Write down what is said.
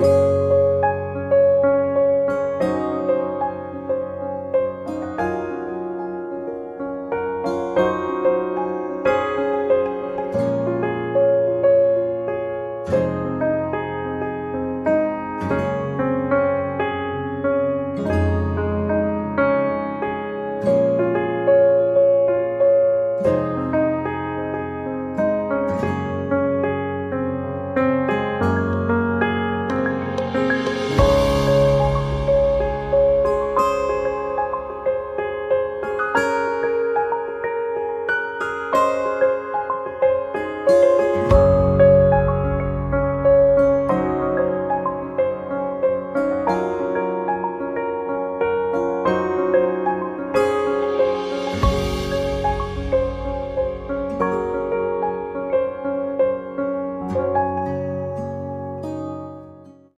Bye.